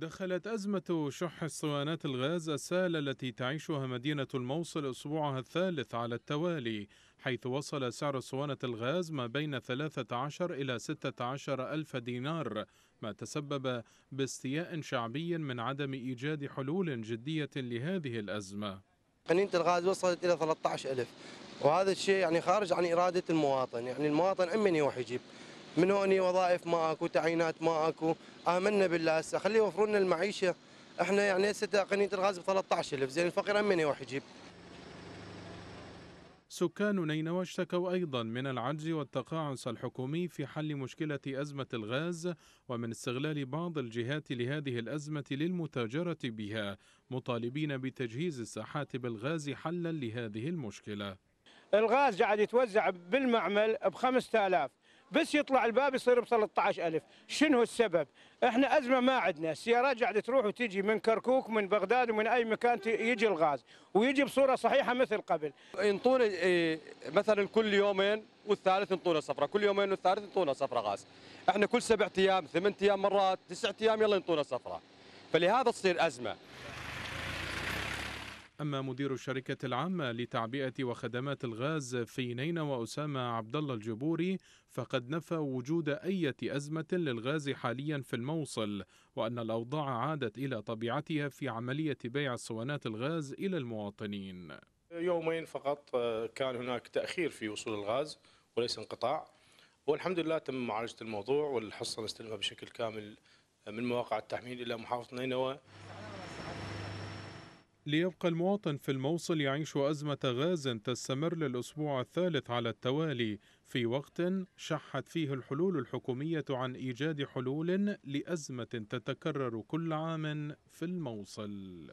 دخلت أزمة شح اسطوانات الغاز السائل التي تعيشها مدينة الموصل أسبوعها الثالث على التوالي حيث وصل سعر اسطوانة الغاز ما بين 13 إلى 16 ألف دينار ما تسبب باستياء شعبي من عدم إيجاد حلول جدية لهذه الأزمة. قنينة الغاز وصلت إلى 13 ألف وهذا الشيء يعني خارج عن إرادة المواطن يعني المواطن أمن يروح يجيب من هوني وظائف ما اكو تعيينات ما اكو آمنا بالله هسه. خليه يوفروا لنا المعيشة. إحنا يعني هسه قنينه الغاز ب 13000 زين الفقير امن يروح يجيب. سكان نينوى اشتكوا أيضا من العجز والتقاعس الحكومي في حل مشكلة أزمة الغاز ومن استغلال بعض الجهات لهذه الأزمة للمتاجرة بها. مطالبين بتجهيز الساحات بالغاز حلا لهذه المشكلة. الغاز قاعد يتوزع بالمعمل ب 5000 بس يطلع الباب يصير ب 13000 شنو السبب؟ إحنا أزمة ما عندنا السيارات قاعدة تروح وتجي من كركوك من بغداد ومن أي مكان يجي الغاز ويجي بصورة صحيحة مثل قبل. ينطونا إيه، مثلا كل يومين والثالث ينطونا صفرة كل يومين والثالث ينطونا صفرة غاز. إحنا كل سبع أيام ثمان أيام مرات تسعة أيام يلا ينطونا صفرة فلهذا تصير أزمة. أما مدير الشركة العامة لتعبئة وخدمات الغاز في نينوى أسامة عبد الله الجبوري فقد نفى وجود أي أزمة للغاز حاليا في الموصل وأن الأوضاع عادت إلى طبيعتها في عملية بيع اسطوانات الغاز إلى المواطنين. يومين فقط آه، كان هناك تأخير في وصول الغاز وليس انقطاع والحمد لله تم معالجة الموضوع والحصة نستلمها بشكل كامل من مواقع التحميل إلى محافظة نينوى ليبقى المواطن في الموصل يعيش أزمة غاز تستمر للأسبوع الثالث على التوالي. في وقت شحت فيه الحلول الحكومية عن إيجاد حلول لأزمة تتكرر كل عام في الموصل.